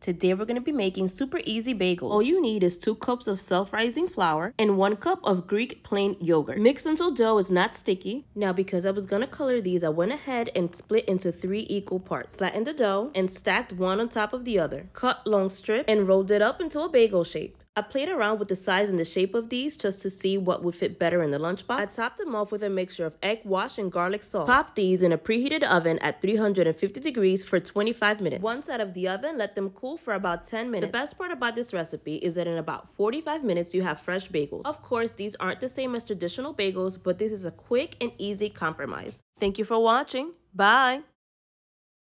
Today we're going to be making super easy bagels. All you need is 2 cups of self-rising flour and 1 cup of Greek plain yogurt. Mix until dough is not sticky. Now because I was going to color these, I went ahead and split into 3 equal parts. Flattened the dough and stacked one on top of the other. Cut long strips and rolled it up into a bagel shape. I played around with the size and the shape of these just to see what would fit better in the lunchbox. I topped them off with a mixture of egg wash and garlic salt. Pop these in a preheated oven at 350 degrees for 25 minutes. Once out of the oven, let them cool for about 10 minutes. The best part about this recipe is that in about 45 minutes, you have fresh bagels. Of course, these aren't the same as traditional bagels, but this is a quick and easy compromise. Thank you for watching. Bye!